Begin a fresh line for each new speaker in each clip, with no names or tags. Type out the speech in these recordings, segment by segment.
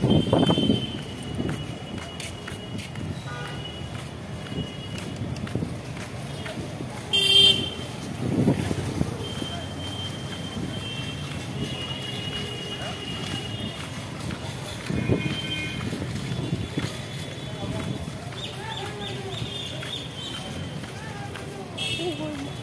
すごい。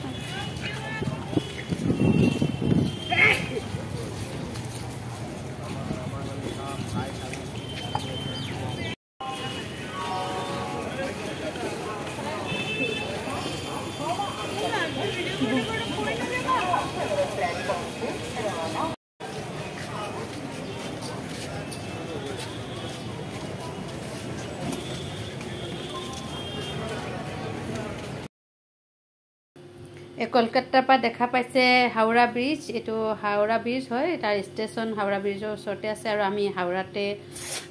কলকাতাৰ পৰা দেখা পাইছে হাওৰা ব্ৰিজ এইটো হাওৰা ব্ৰিজ হয় তাৰ ষ্টেচন হাওৰা ব্ৰিজৰ ওচৰতে আছে আৰু আমি হাওৰাতে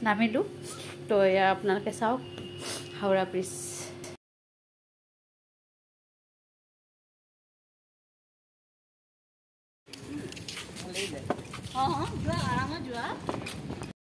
নামিলোঁ। তো এয়া আপোনালোকে চাওক হাওৰা ব্ৰিজ।
हाँ हाँ